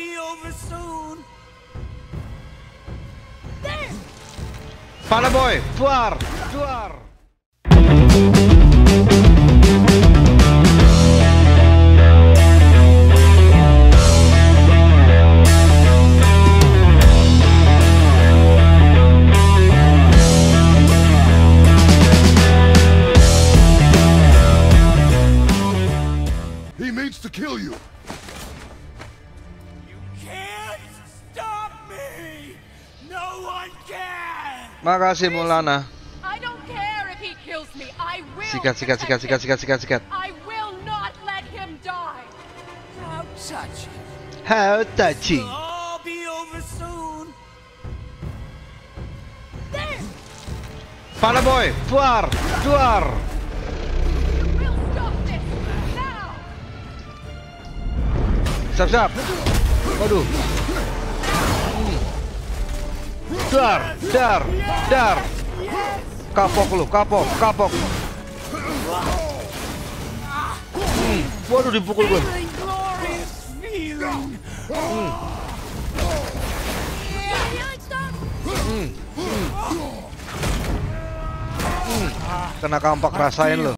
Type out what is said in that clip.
be over soon. Mana boy? Keluar, keluar. He means to kill you. You I will. Sikat, sikat, sikat, sikat, sikat, sikat, sikat. I will not let him die. How touching. How touching. It'll all be over soon. Mana boy? Keluar, keluar. We'll stop this now. Siap, siap. Waduh. Hmm. Dar, dar, dar. Kapok lu, kapok, kapok. Hmm. Waduh dipukul gue. Feeling glorious feeling. Kena kampak rasain lu.